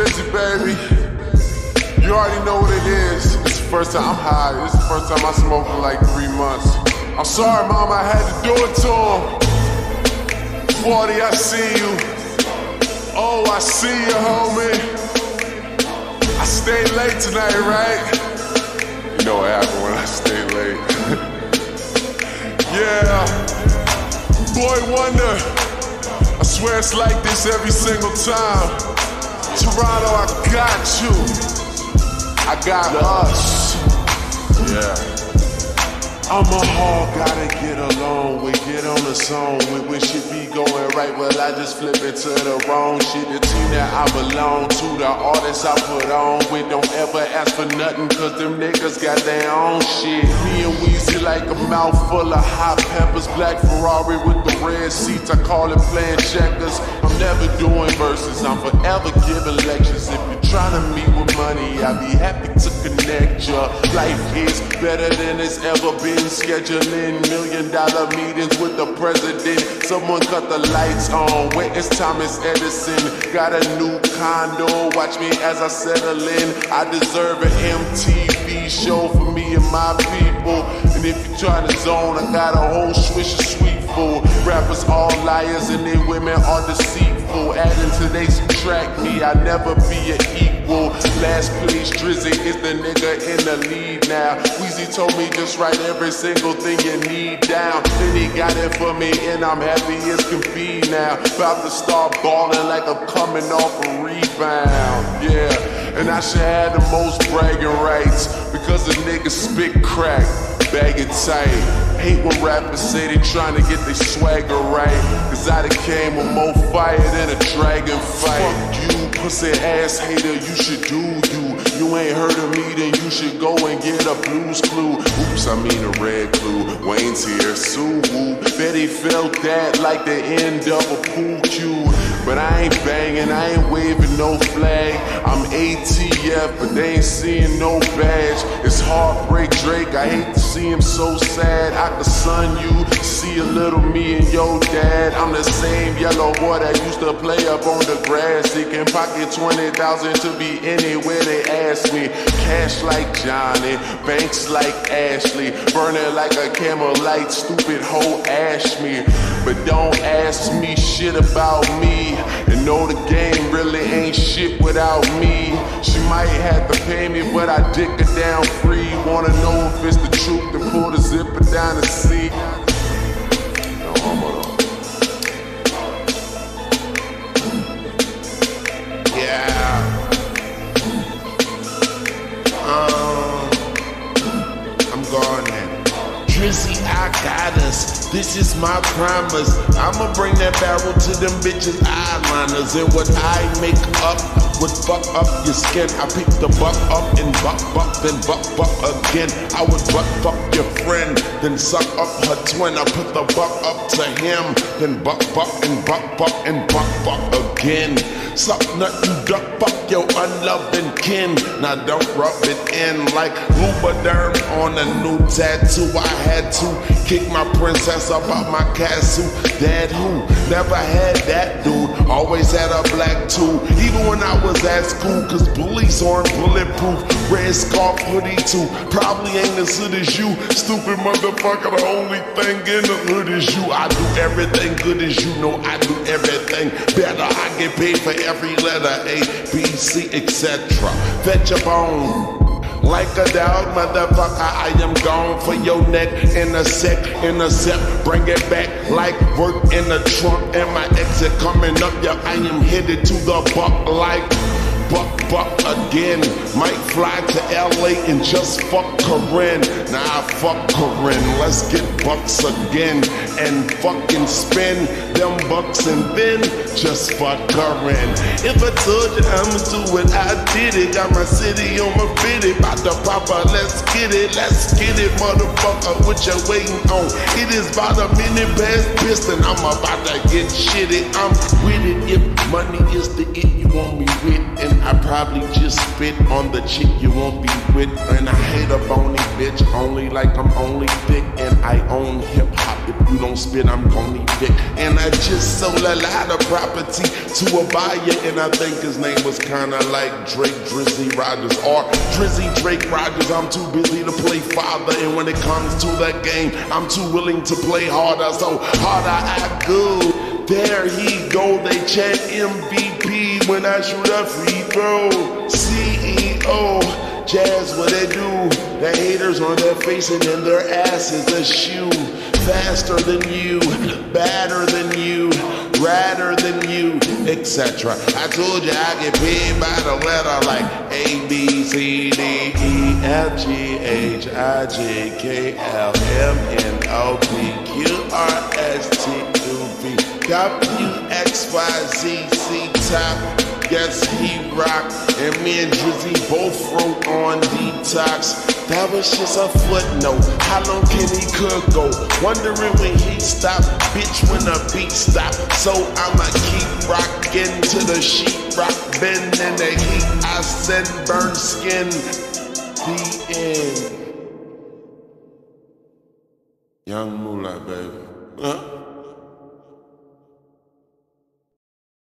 Baby. You already know what it is. It's the first time I'm high. It's the first time I smoked in like three months. I'm sorry, mom, I had to do it to him. 40, I see you. Oh, I see you, homie. I stayed late tonight, right? You know what happened when I stay late. yeah. Boy Wonder. I swear it's like this every single time. Toronto, I got you. I got us. Yeah. I'm a hog, gotta get along with, get on the song with, we should be going right, well I just flip it to the wrong shit. The team that I belong to, the artists I put on with, don't ever ask for nothing, cause them niggas got their own shit. Me and Weezy like a mouthful of hot peppers, black Ferrari with the red seats, I call it playing checkers. I'm never doing verses, I'm forever giving lectures. If you're trying to meet with money, I'd be happy to connect ya. Life is better than it's ever been scheduling million dollar meetings with the president. Someone cut the lights on. Is Thomas Edison? Got a new condo. Watch me as I settle in. I deserve an MTV show for me and my people. And if you try to zone, I got a whole swish of sweet Rappers all liars and their women are deceitful. Adding to they subtract me, I'll never be an equal. Last place, Drizzy is the nigga in the lead now. Weezy told me just write every single thing you need down. Then he got it for me, and I'm happy as can be now. About to start balling like I'm coming off a rebound. Yeah, and I should have the most bragging rights because the niggas spit crack, bag it tight. Hate when rappers say they trying to get their swagger right. Cause I done came with more fire than a dragon fight. Fuck you, pussy ass hater, you should do you. You ain't heard of me, then you should go and get a blues clue. Oops, I mean a red clue. Wayne's here, Sue Woo. Betty felt that like the end of a pool cue. But I ain't banging, I ain't waving no flag. I'm ATF, but they ain't seeing no badge. It's heartbreak Drake, I hate to see him so sad. I could son you, see a little me and your dad. I'm the same yellow boy that used to play up on the grass. He can pocket 20,000 to be anywhere they ask me. Cash like Johnny, banks like Ashley. Burning like a camel light, stupid hoe ash me. But don't ask me shit about me. And know the game really ain't shit without me. She might have to pay me, but I dick her down free. Wanna know if it's the truth, then pull the zipper down and see. Drizzy, I got us. This is my promise. I'ma bring that barrel to them bitches eyeliners. And what I make up would fuck up your skin. I pick the buck up and buck buck, then buck buck again. I would buck fuck your friend, then suck up her twin. I put the buck up to him, then buck buck and buck buck and buck buck again. Suck and duck fuck your unloving kin. Now don't rub it in like Lubriderm on a new tattoo. I had to kick my princess up out my castle. Dad who never had that dude. Always had a black too. Even when I was at school, cause bullies aren't bulletproof. Red scarf hoodie too. Probably ain't as good as you. Stupid motherfucker, the only thing in the hood is you. I do everything good as you know. I do everything better. I get paid for every letter A, B, C, etc. Fetch a bone. Like a dog, motherfucker, I am gone for your neck in a sec, in a sec. Bring it back like work in the trunk and my exit coming up. Yeah, I am headed to the buck like buck again. Might fly to LA and just fuck Karrine. Nah, fuck Karrine. Let's get bucks again and fucking spend them bucks and then just fuck Karrine. If I told you I'ma do it, I did it. Got my city on my bitty. About to pop let's get it, let's get it, motherfucker. What you waiting on? It is about a minute past piston. I'm about to get shitty. I'm with it. If Money is the it you want me with, and I probably just spit on the chick you won't be with. And I hate a bony bitch, only like I'm only thick, and I own hip hop. If you don't spit, I'm gonna evict. And I just sold a lot of property to a buyer, and I think his name was kinda like Drake Drizzy Rogers or Drizzy Drake Rogers. I'm too busy to play father, and when it comes to that game, I'm too willing to play harder. So harder I go. There he go, they chant MVP when I shoot a free throw. CEO, jazz what they do. The haters on their face and in their ass is a shoe. Faster than you, badder than you, radder than you, etc. I told you I get paid by the letter like A, B, C, D, E, F, G, H, I, J, K, L, M, N, O, W-X-Y-Z-C top. Yes, he rock. And me and Drizzy both wrote on detox. That was just a footnote. How long can he could go? Wondering when he stop, bitch, when the beat stop. So I'ma keep rocking to the sheet rock, bend in the heat. I send burn skin. The end. Young Moolah, baby. Huh?